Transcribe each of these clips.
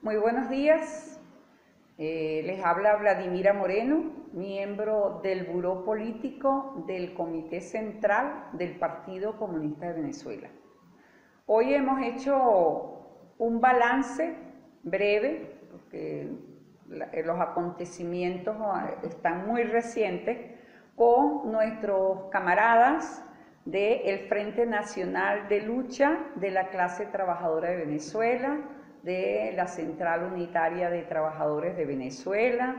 Muy buenos días. Eh, les habla Vladimira Moreno, miembro del Buró Político del Comité Central del Partido Comunista de Venezuela. Hoy hemos hecho un balance breve, porque los acontecimientos están muy recientes, con nuestros camaradas del Frente Nacional de Lucha de la Clase Trabajadora de Venezuela, de la Central Unitaria de Trabajadores de Venezuela,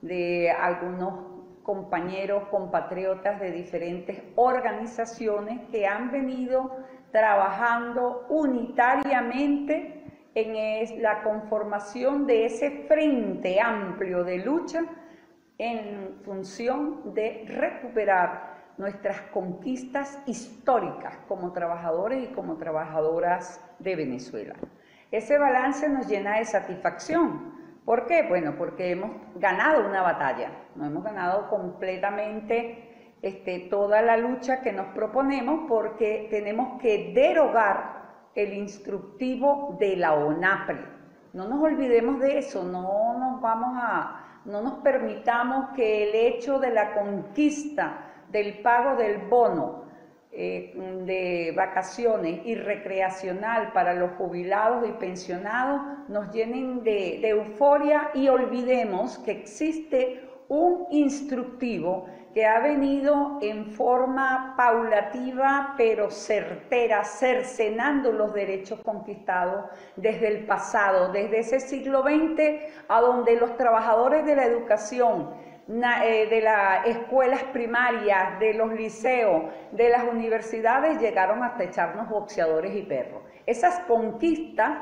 de algunos compañeros, compatriotas de diferentes organizaciones que han venido trabajando unitariamente en la conformación de ese frente amplio de lucha en función de recuperar nuestras conquistas históricas como trabajadores y como trabajadoras de Venezuela. Ese balance nos llena de satisfacción. ¿Por qué? Bueno, porque hemos ganado una batalla, no hemos ganado completamente este, toda la lucha que nos proponemos porque tenemos que derogar el instructivo de la ONAPRE. No nos olvidemos de eso, no nos vamos a, no nos permitamos que el hecho de la conquista del pago del bono eh, de vacaciones y recreacional para los jubilados y pensionados nos llenen de, de euforia y olvidemos que existe un instructivo que ha venido en forma paulativa pero certera, cercenando los derechos conquistados desde el pasado, desde ese siglo XX, a donde los trabajadores de la educación de las escuelas primarias, de los liceos, de las universidades, llegaron hasta echarnos boxeadores y perros. Esas conquistas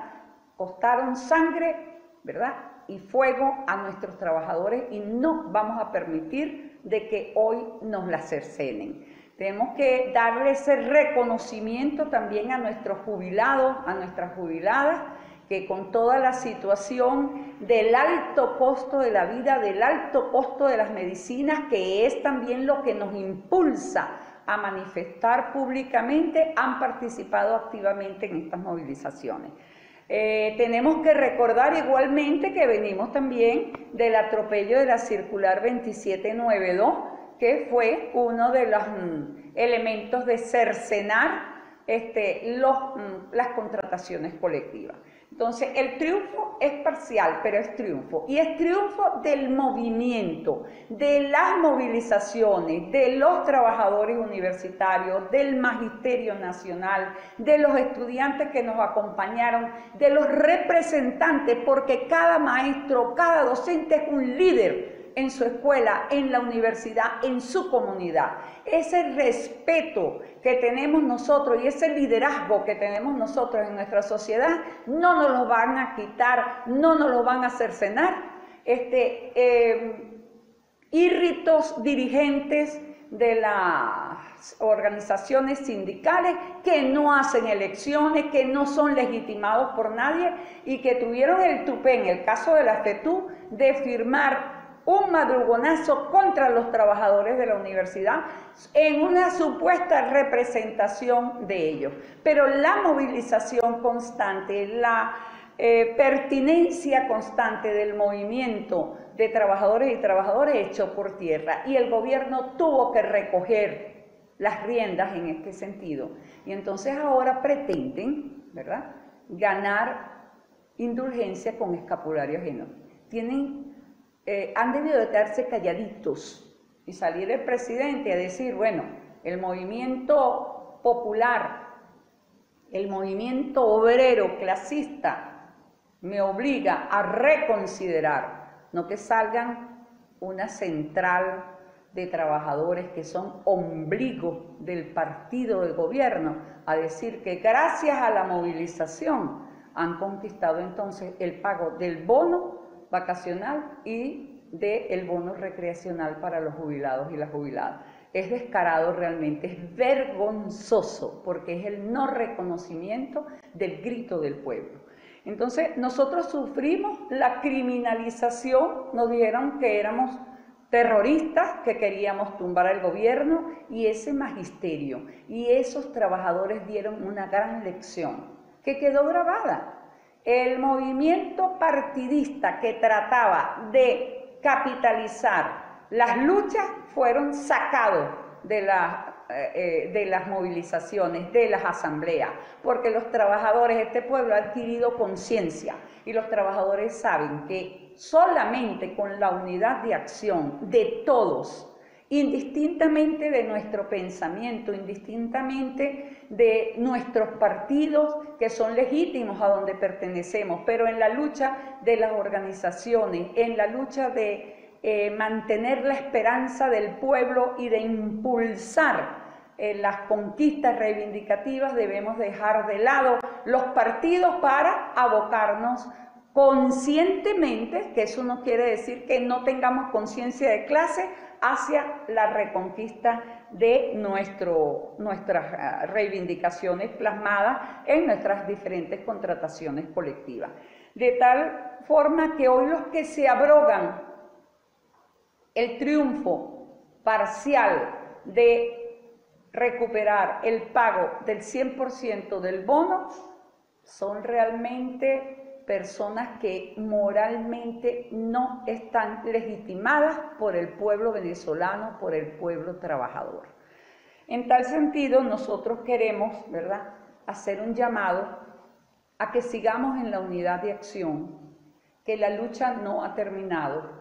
costaron sangre, ¿verdad? Y fuego a nuestros trabajadores y no vamos a permitir de que hoy nos las cercenen. Tenemos que darle ese reconocimiento también a nuestros jubilados, a nuestras jubiladas, que con toda la situación del alto costo de la vida, del alto costo de las medicinas, que es también lo que nos impulsa a manifestar públicamente, han participado activamente en estas movilizaciones. Eh, tenemos que recordar igualmente que venimos también del atropello de la circular 2792, que fue uno de los mm, elementos de cercenar este, mm, las contrataciones colectivas. Entonces, el triunfo es parcial, pero es triunfo. Y es triunfo del movimiento, de las movilizaciones, de los trabajadores universitarios, del Magisterio Nacional, de los estudiantes que nos acompañaron, de los representantes, porque cada maestro, cada docente es un líder en su escuela, en la universidad, en su comunidad. Ese respeto que tenemos nosotros y ese liderazgo que tenemos nosotros en nuestra sociedad no nos lo van a quitar, no nos lo van a cercenar. Este, eh, dirigentes de las organizaciones sindicales que no hacen elecciones, que no son legitimados por nadie y que tuvieron el tupé, en el caso de la FETU, de firmar un madrugonazo contra los trabajadores de la universidad en una supuesta representación de ellos. Pero la movilización constante, la eh, pertinencia constante del movimiento de trabajadores y trabajadoras echó por tierra y el gobierno tuvo que recoger las riendas en este sentido. Y entonces ahora pretenden, ¿verdad?, ganar indulgencia con escapulario ajeno. Tienen eh, han debido de quedarse calladitos y salir el presidente a decir, bueno, el movimiento popular, el movimiento obrero clasista me obliga a reconsiderar, no que salgan una central de trabajadores que son ombligo del partido de gobierno a decir que gracias a la movilización han conquistado entonces el pago del bono vacacional y del el bono recreacional para los jubilados y las jubiladas. Es descarado realmente, es vergonzoso, porque es el no reconocimiento del grito del pueblo. Entonces, nosotros sufrimos la criminalización, nos dijeron que éramos terroristas, que queríamos tumbar al gobierno y ese magisterio. Y esos trabajadores dieron una gran lección que quedó grabada el movimiento partidista que trataba de capitalizar las luchas fueron sacados de, eh, eh, de las movilizaciones, de las asambleas, porque los trabajadores, este pueblo ha adquirido conciencia y los trabajadores saben que solamente con la unidad de acción de todos, indistintamente de nuestro pensamiento, indistintamente de nuestros partidos que son legítimos a donde pertenecemos, pero en la lucha de las organizaciones, en la lucha de eh, mantener la esperanza del pueblo y de impulsar eh, las conquistas reivindicativas, debemos dejar de lado los partidos para abocarnos conscientemente, que eso no quiere decir que no tengamos conciencia de clase, hacia la reconquista de nuestro, nuestras ah, reivindicaciones plasmadas en nuestras diferentes contrataciones colectivas. De tal forma que hoy los que se abrogan el triunfo parcial de recuperar el pago del 100% del bono son realmente personas que moralmente no están legitimadas por el pueblo venezolano, por el pueblo trabajador. En tal sentido, nosotros queremos, ¿verdad?, hacer un llamado a que sigamos en la unidad de acción, que la lucha no ha terminado,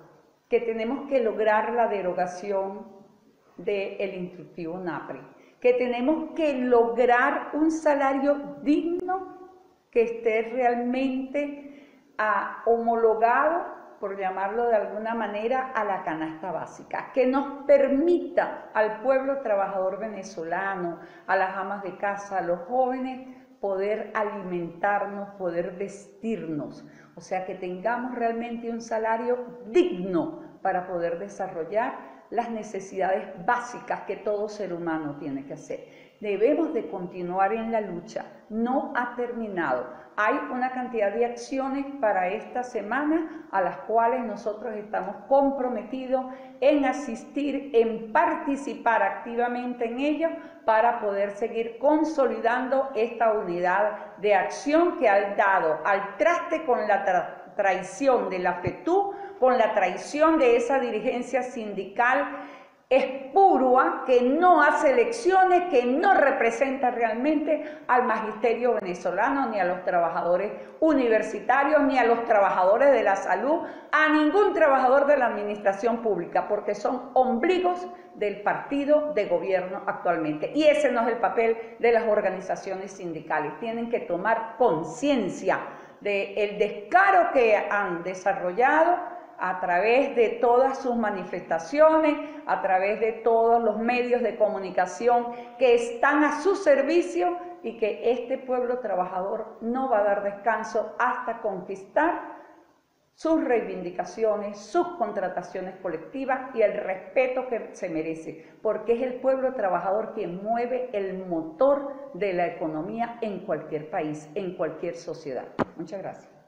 que tenemos que lograr la derogación del instructivo NAPRI, que tenemos que lograr un salario digno que esté realmente ah, homologado, por llamarlo de alguna manera, a la canasta básica, que nos permita al pueblo trabajador venezolano, a las amas de casa, a los jóvenes, poder alimentarnos, poder vestirnos, o sea, que tengamos realmente un salario digno para poder desarrollar las necesidades básicas que todo ser humano tiene que hacer. Debemos de continuar en la lucha, no ha terminado. Hay una cantidad de acciones para esta semana a las cuales nosotros estamos comprometidos en asistir, en participar activamente en ello para poder seguir consolidando esta unidad de acción que ha dado al traste con la traición de la FETU, con la traición de esa dirigencia sindical espurua, que no hace elecciones, que no representa realmente al magisterio venezolano, ni a los trabajadores universitarios, ni a los trabajadores de la salud, a ningún trabajador de la administración pública, porque son ombligos del partido de gobierno actualmente. Y ese no es el papel de las organizaciones sindicales. Tienen que tomar conciencia del descaro que han desarrollado a través de todas sus manifestaciones, a través de todos los medios de comunicación que están a su servicio y que este pueblo trabajador no va a dar descanso hasta conquistar sus reivindicaciones, sus contrataciones colectivas y el respeto que se merece, porque es el pueblo trabajador quien mueve el motor de la economía en cualquier país, en cualquier sociedad. Muchas gracias.